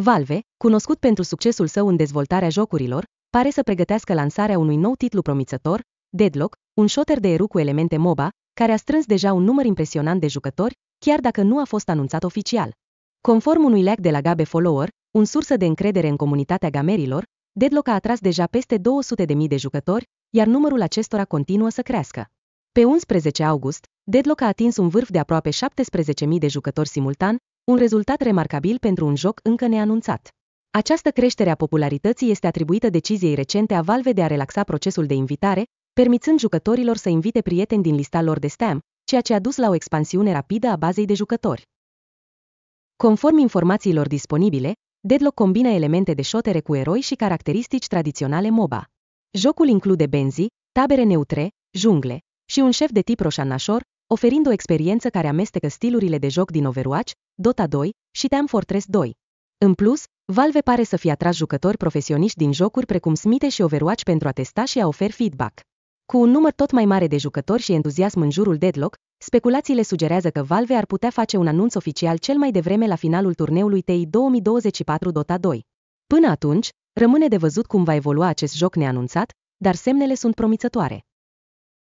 Valve, cunoscut pentru succesul său în dezvoltarea jocurilor, pare să pregătească lansarea unui nou titlu promițător, Deadlock, un shooter de eru cu elemente MOBA, care a strâns deja un număr impresionant de jucători, chiar dacă nu a fost anunțat oficial. Conform unui leak de la Gabe Follower, un sursă de încredere în comunitatea gamerilor, Deadlock a atras deja peste 200.000 de jucători, iar numărul acestora continuă să crească. Pe 11 august, Deadlock a atins un vârf de aproape 17.000 de jucători simultan, un rezultat remarcabil pentru un joc încă neanunțat. Această creștere a popularității este atribuită deciziei recente a Valve de a relaxa procesul de invitare, permițând jucătorilor să invite prieteni din lista lor de Steam, ceea ce a dus la o expansiune rapidă a bazei de jucători. Conform informațiilor disponibile, Deadlock combină elemente de șotere cu eroi și caracteristici tradiționale MOBA. Jocul include benzi, tabere neutre, jungle și un șef de tip roșanașor, oferind o experiență care amestecă stilurile de joc din Overwatch, Dota 2 și Team Fortress 2. În plus, Valve pare să fie atras jucători profesioniști din jocuri precum Smite și Overwatch pentru a testa și a oferi feedback. Cu un număr tot mai mare de jucători și entuziasm în jurul Deadlock, speculațiile sugerează că Valve ar putea face un anunț oficial cel mai devreme la finalul turneului TI 2024 Dota 2. Până atunci, rămâne de văzut cum va evolua acest joc neanunțat, dar semnele sunt promițătoare.